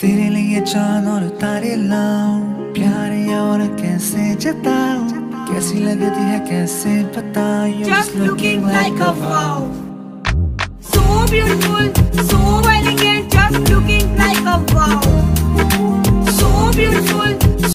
तेरे लिए चाँद और तारे लाऊं। प्यार और कैसे जताऊं। कैसी लगती है, कैसे बताऊँ। Just looking like a wow. So beautiful.